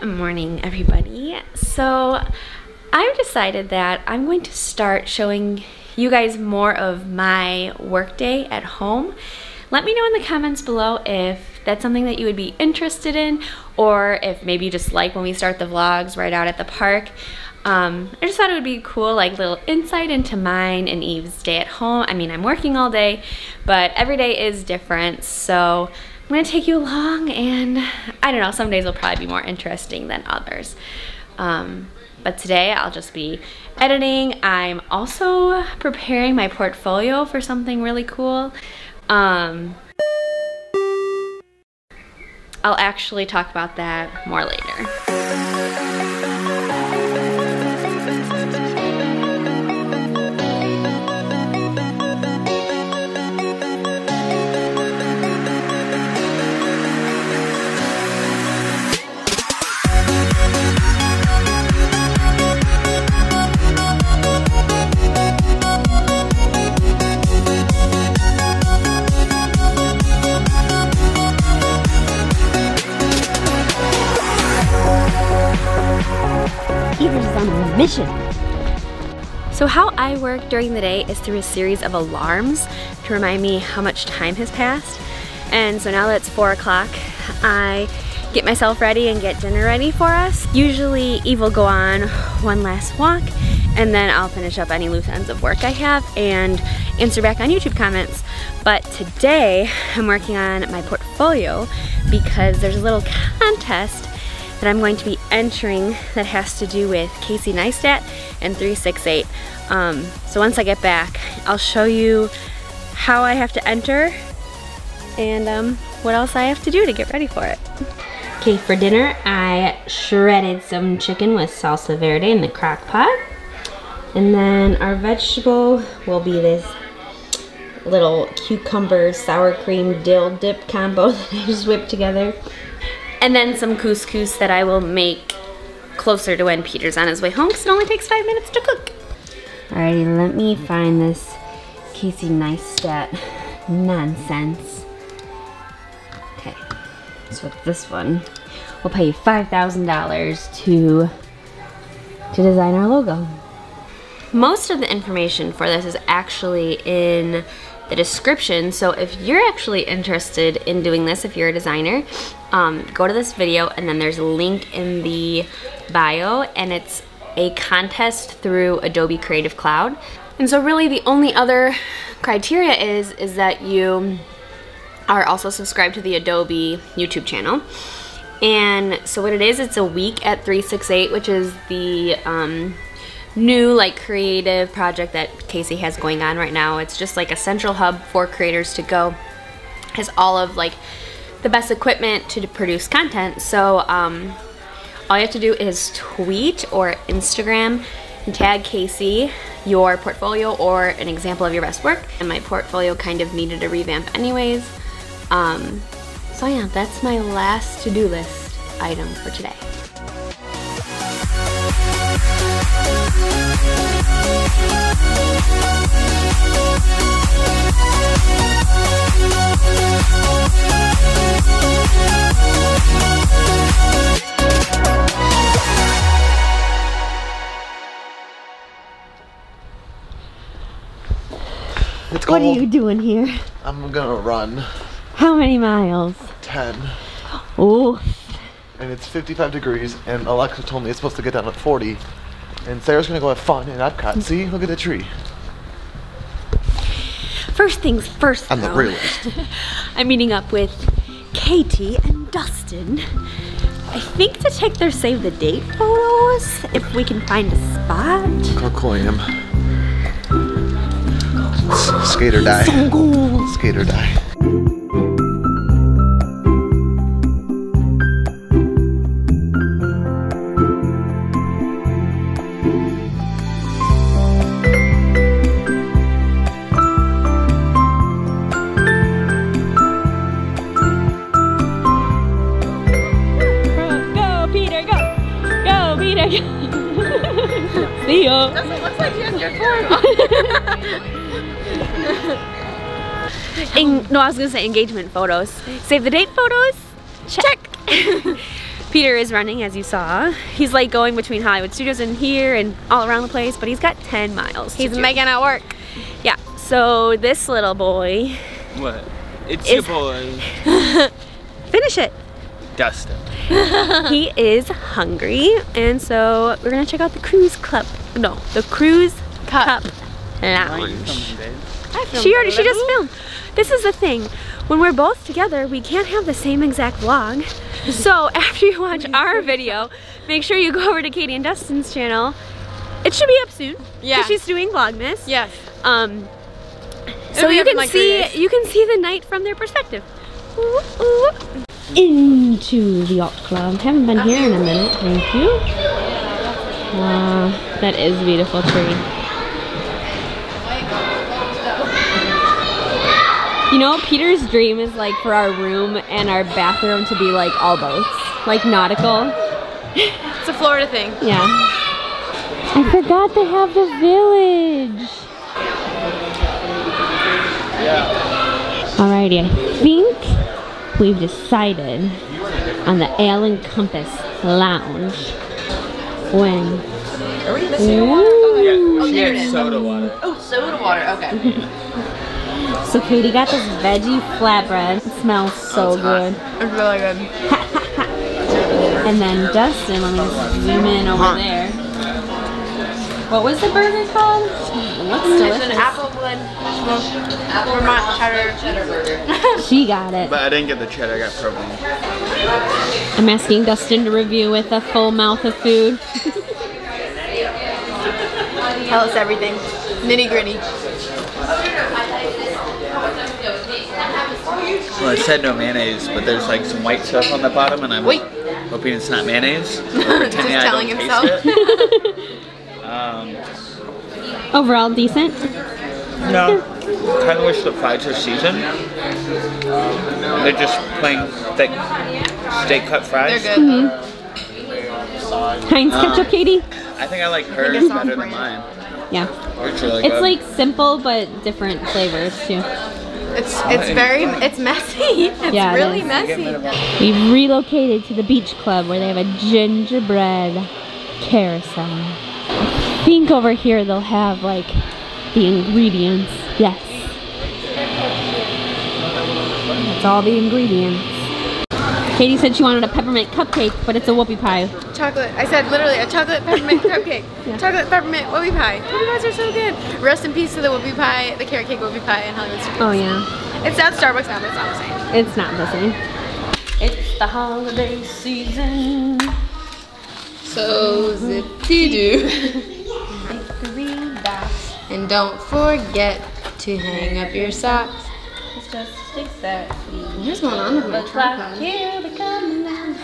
Good morning, everybody. So, I've decided that I'm going to start showing you guys more of my workday at home. Let me know in the comments below if that's something that you would be interested in or if maybe you just like when we start the vlogs right out at the park. Um, I just thought it would be cool, like little insight into mine and Eve's day at home. I mean, I'm working all day, but every day is different, so I'm gonna take you along and I don't know, some days will probably be more interesting than others. Um, but today I'll just be editing. I'm also preparing my portfolio for something really cool. Um, I'll actually talk about that more later. So how I work during the day is through a series of alarms to remind me how much time has passed. And so now that it's four o'clock, I get myself ready and get dinner ready for us. Usually Eve will go on one last walk and then I'll finish up any loose ends of work I have and answer back on YouTube comments. But today I'm working on my portfolio because there's a little contest that I'm going to be entering that has to do with Casey Neistat and 368. Um, so once I get back, I'll show you how I have to enter and um, what else I have to do to get ready for it. Okay, for dinner, I shredded some chicken with salsa verde in the crock pot. And then our vegetable will be this little cucumber sour cream dill dip combo that I just whipped together. And then some couscous that I will make closer to when Peter's on his way home because it only takes five minutes to cook. Alrighty, let me find this Casey Neistat nonsense. Okay, so this one we'll pay you $5,000 to, to design our logo. Most of the information for this is actually in the description. So if you're actually interested in doing this, if you're a designer, um, go to this video and then there's a link in the bio and it's a contest through Adobe Creative Cloud. And so really the only other criteria is, is that you are also subscribed to the Adobe YouTube channel. And so what it is, it's a week at 368, which is the um, new like creative project that Casey has going on right now. It's just like a central hub for creators to go. Has all of like the best equipment to produce content. So um, all you have to do is tweet or Instagram and tag Casey your portfolio or an example of your best work. And my portfolio kind of needed a revamp anyways. Um, so yeah, that's my last to-do list item for today. What are you doing here? I'm gonna run How many miles? 10, Oh, and it's 55 degrees, and Alexa told me it's supposed to get down to 40. And Sarah's gonna go have fun in Epcot. See, look at the tree. First things first, I'm the realist. I'm meeting up with Katie and Dustin. I think to take their save the date photos if we can find a spot. How cool I am. S- Skate or die. Skate or die. En- no, I was gonna say engagement photos. Save the date photos? Check. Peter is running, as you saw. He's like going between Hollywood Studios and here and all around the place, but he's got 10 miles. to He's do. making it work. Yeah, so this little boy, What? It's Is- your boy, finish it. Dust Dustin. he is hungry, and so we're gonna check out the cruise club. No, the Crew's Cup. cup Why are you lounge. Filming, babe? She already, she just filmed. This is the thing. When we're both together, we can't have the same exact vlog. So after you watch our video, make sure you go over to Katie and Dustin's channel. It should be up soon. Yeah. She's doing Vlogmas. Yes. Um. So you can like see you can see the night from their perspective. Ooh, ooh. Into the yacht club. Haven't been here in a minute. Thank you. Wow, that is a beautiful tree. You know, Peter's dream is like for our room and our bathroom to be like all boats, like nautical. It's a Florida thing. Yeah. I forgot they have the village. Alrighty, I think we've decided on the Ale and Compass Lounge. When? Are we missing oh, Ooh. Oh, she had soda water. Oh, soda water. Okay. So Katie got this veggie flatbread. It smells oh, so good. It's really good. And then Dustin, let me just zoom in over there. What was the burger called? It looks It's an delicious. Applewood smoked Vermont cheddar. cheddar burger. She got it. But I didn't get the cheddar, I got provolone. I'm asking Dustin to review with a full mouth of food. Tell us everything. Nitty gritty. Well, it said no mayonnaise, but there's like some white stuff on the bottom, and I'm Wait. hoping it's not mayonnaise. or Just pretending I telling don't himself. taste it. Um, Overall decent. no. Kind of wish the fries were seasoned. They're just plain thick steak cut fries. They're good. though. Heinz ketchup, Katie? I think I like hers it's better than mine. Yeah. Hers really It's good. like simple but different flavors too. It's it's very it's messy. It's Yeah, really is. messy. We've relocated to the beach club where they have a gingerbread carousel. I think over here they'll have like the ingredients. Yes. That's all the ingredients. Katie said she wanted a peppermint cupcake, but it's a whoopie pie. Chocolate. I said literally a chocolate peppermint cupcake. Chocolate peppermint whoopie pie. Whoopie pies are so good. Rest in peace to the whoopie pie, the carrot cake whoopie pie in Hollywood Studios. Oh yeah. It's at Starbucks now, but it's not the same. It's not the same. It's the holiday season. So zippy doo. And don't forget to hang up your socks. What's going on with my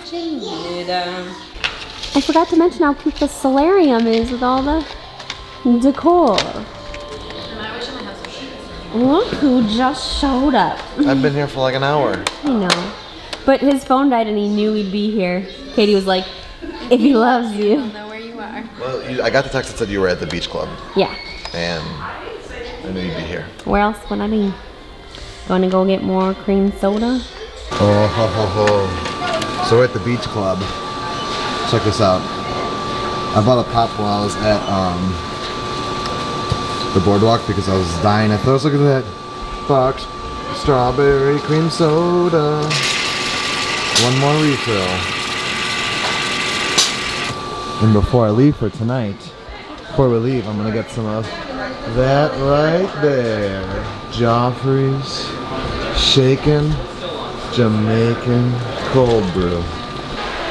tripod? I forgot to mention how cute the solarium is with all the decor. Look who just showed up. I've been here for like an hour. I know. But his phone died and he knew he'd be here. Katie was like, if he loves you. know where you are. Well, you, I got the text that said you were at the beach club, Yeah. and I knew you'd be here. Where else would I be? Gonna go get more cream soda? Oh, ho, ho, ho. So we're at the beach club. Check this out. I bought a pop while I was at um, the boardwalk because I was dying I those. Look at that box. Strawberry cream soda. One more refill. And before I leave for tonight, before we leave, I'm gonna get some of that right there. Joffrey's shaken Jamaican cold brew.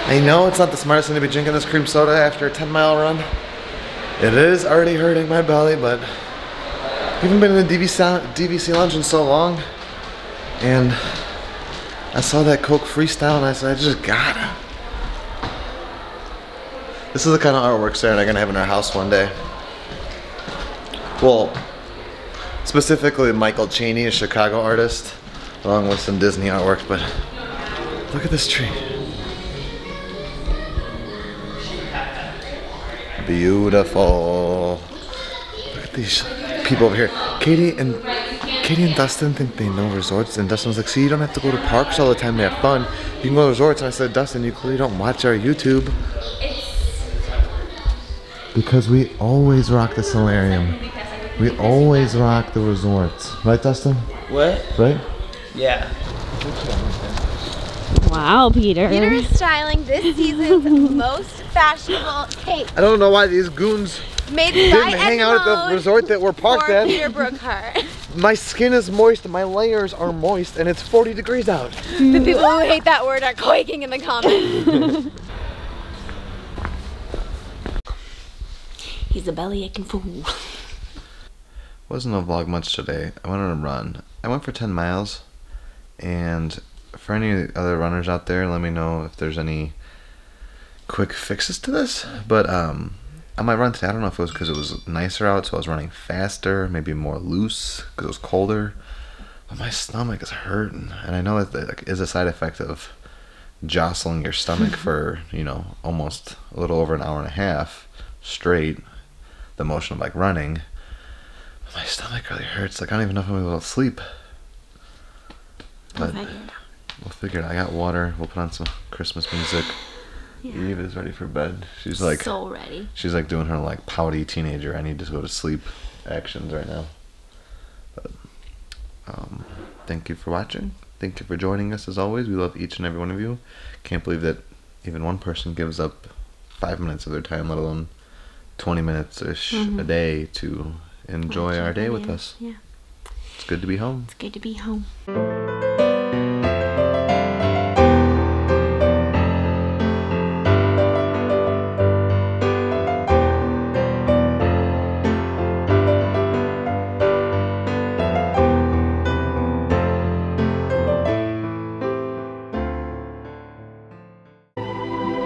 I know it's not the smartest thing to be drinking this cream soda after a 10 mile run. It is already hurting my belly, but I haven't been in the DVC, DVC lounge in so long. And I saw that Coke freestyle and I said, I just gotta. This is the kind of artwork Sarah and I are gonna have in our house one day. Well, specifically Michael Cheney, a Chicago artist, along with some Disney artwork, but look at this tree. Beautiful. Look at these people over here. Katie and Katie and Dustin think they know resorts, and Dustin was like, "See, you don't have to go to parks all the time to have fun. You can go to resorts." And I said, "Dustin, you clearly don't watch our YouTube." Because we always rock the solarium. We always rock the resorts, right, Dustin? What? Right? Yeah. Wow, Peter. Peter is styling this season's most fashionable cake I don't know why these goons made didn't hang out at the resort that we're parked at. Peter Brookhart. My skin is moist, my layers are moist, and it's 40 degrees out. the people who hate that word are quaking in the comments. He's a belly aching fool. Wasn't a vlog much today. I went on a run. I went for 10 miles, and for any other runners out there, let me know if there's any quick fixes to this. But um, on my run today, I don't know if it was because it was nicer out, so I was running faster, maybe more loose because it was colder. But my stomach is hurting, and I know it like, a side effect of jostling your stomach for you know almost a little over an hour and a half straight. The motion of like running. But my stomach really hurts. Like I don't even know if I'm able to sleep. But we'll figure it. out. I got water. We'll put on some Christmas music. Eve is ready for bed. She's like so ready. she's like doing her like pouty teenager. I need to go to sleep actions right now. But um, thank you for watching. Thank you for joining us as always. We love each and every one of you. Can't believe that even one person gives up five minutes of their time, let alone twenty minutes ish a day to enjoy our day with us. Yeah, It's good to be home. it's good to be home.